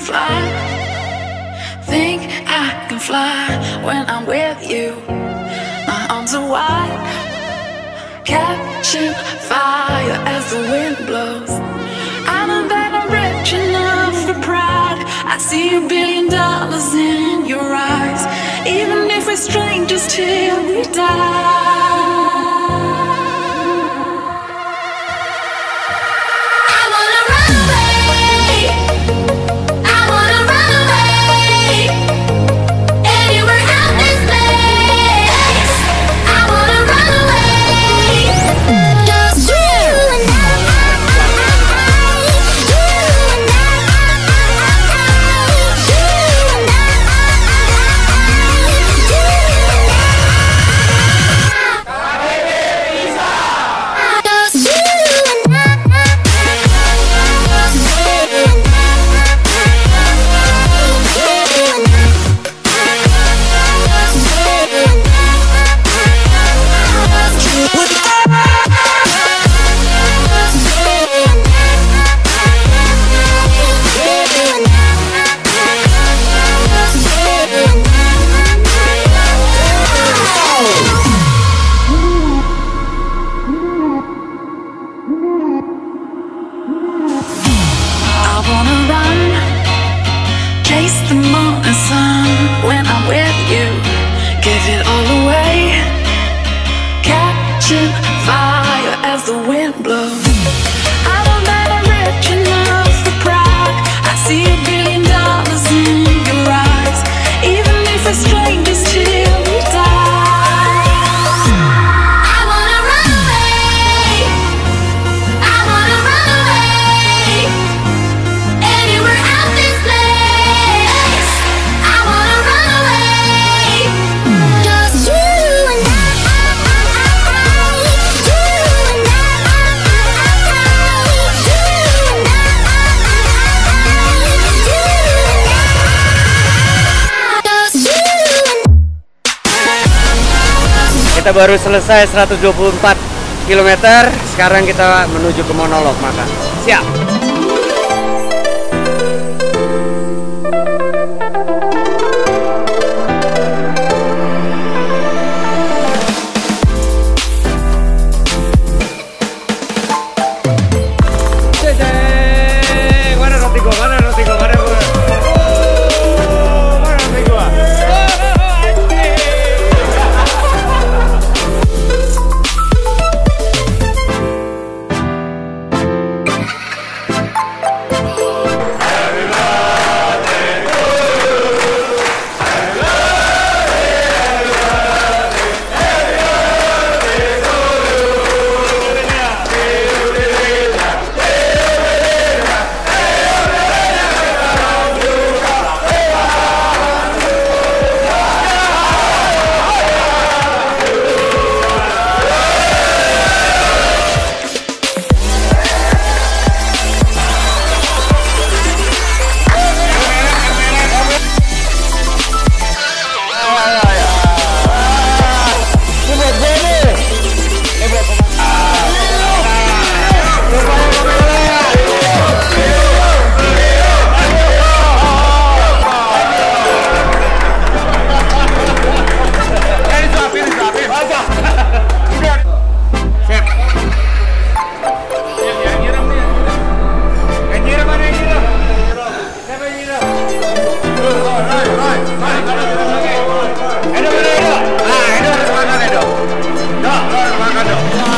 fly. Think I can fly when I'm with you. My arms are wide, catching fire as the wind blows. I know that I'm rich enough for pride. I see a billion dollars in your eyes, even if we're strangers till we die. The morning sun when I'm with you. Give it all away, catching fire as the wind blows. Kita baru selesai 124 km. Sekarang kita menuju ke monolog maka. Siap. Chicago.